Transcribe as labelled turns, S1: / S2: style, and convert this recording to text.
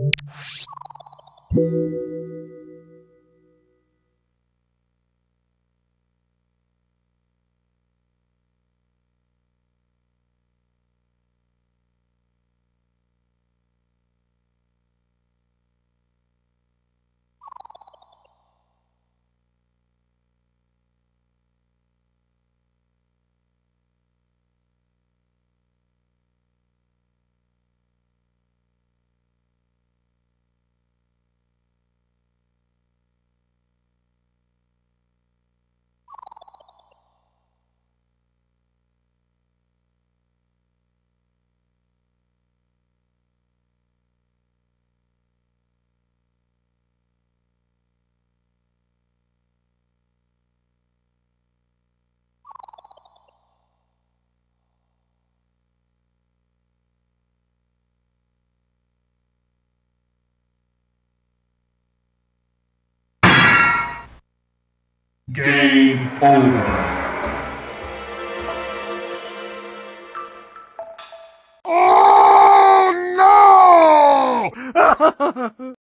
S1: Thank you.
S2: Game
S3: over.
S4: Oh no!